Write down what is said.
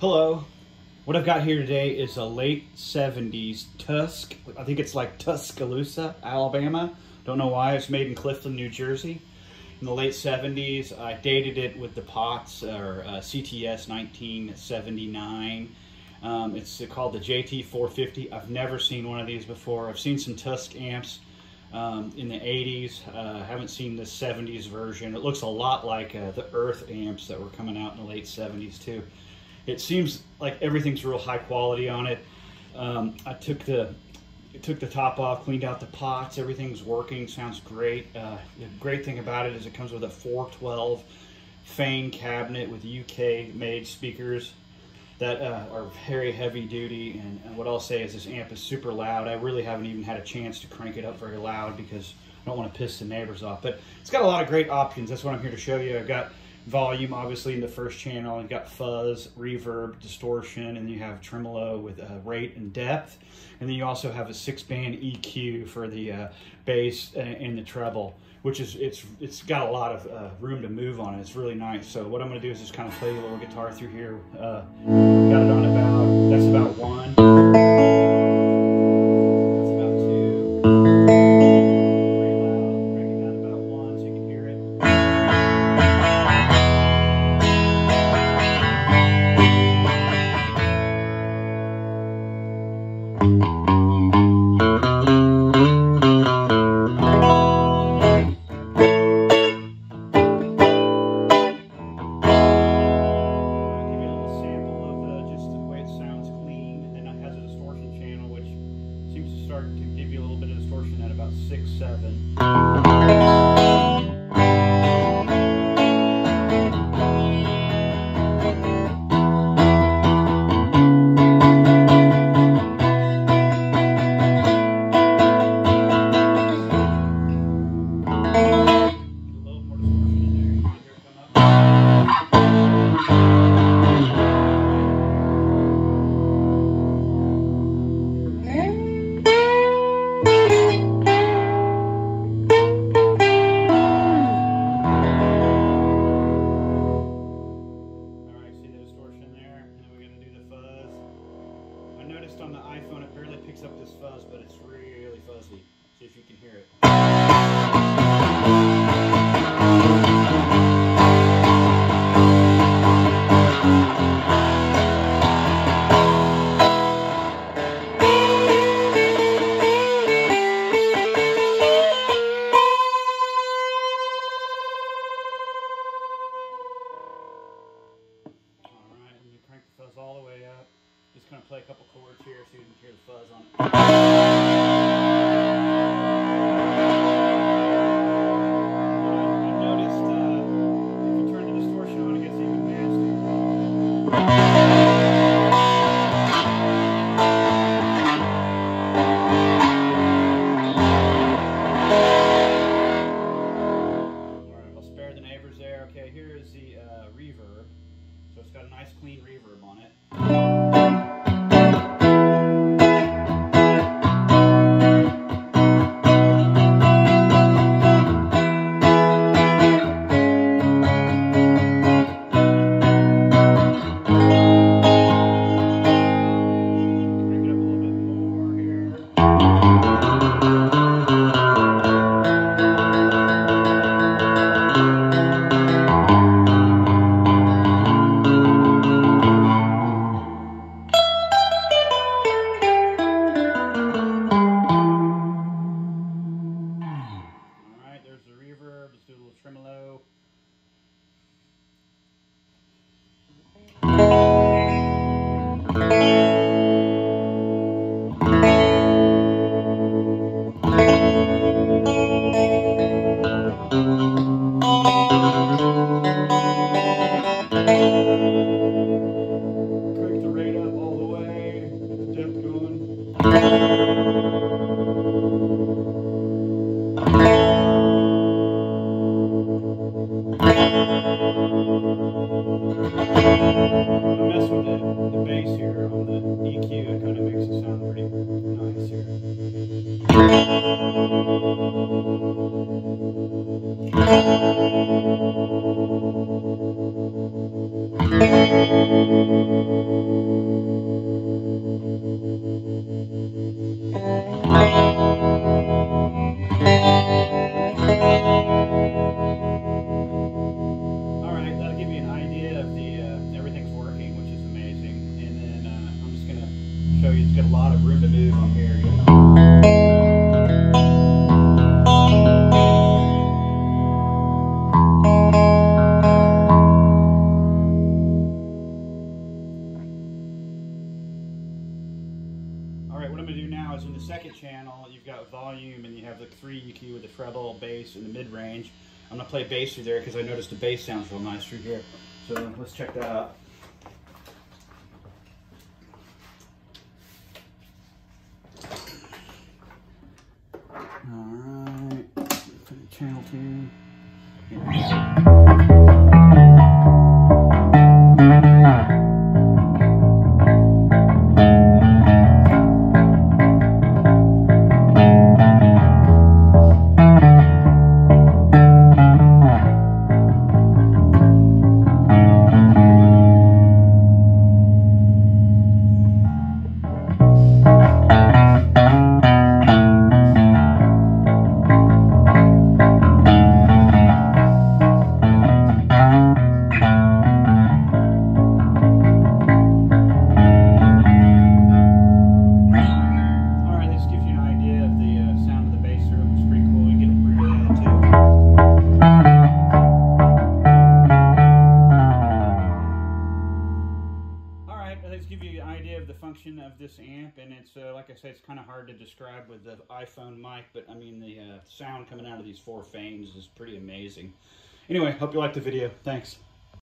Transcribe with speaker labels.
Speaker 1: Hello. What I've got here today is a late 70s Tusc. I think it's like Tuscaloosa, Alabama. Don't know why. It's made in Clifton, New Jersey. In the late 70s, I dated it with the POTS, or uh, CTS 1979. Um, it's called the JT450. I've never seen one of these before. I've seen some Tusc amps um, in the 80s. Uh, haven't seen the 70s version. It looks a lot like uh, the Earth amps that were coming out in the late 70s too. It seems like everything's real high quality on it. Um, I took the took the top off, cleaned out the pots. Everything's working. Sounds great. Uh, the great thing about it is it comes with a 412 Fane cabinet with UK made speakers that uh, are very heavy duty. And, and, what I'll say is this amp is super loud. I really haven't even had a chance to crank it up very loud because I don't want to piss the neighbors off. But it's got a lot of great options. That's what I'm here to show you. I've got volume, obviously, in the first channel. You've got fuzz, reverb, distortion, and then you have tremolo with uh, rate and depth. And then you also have a six-band EQ for the uh, bass and the treble which is it's it's got a lot of uh, room to move on it. It's really nice. So what I'm going to do is just kind of play a little guitar through here. Uh, got it on about that's about one. seven. hear it. Just gonna play a couple chords here so you can hear the fuzz on it.
Speaker 2: Música
Speaker 1: show you. It's got a lot of room to move on here. You know? All right, what I'm gonna do now is in the second channel, you've got volume and you have the three EQ with the treble, bass, and the mid range. I'm gonna play bass through there because I noticed the bass sounds real nice through here. So let's check that out. channel 2. Let's give you an idea of the function of this amp, and it's uh, like I said, it's kind of hard to describe with the iPhone mic, but I mean the uh, sound coming out of these four fanes is pretty amazing. Anyway, hope you liked the video. Thanks.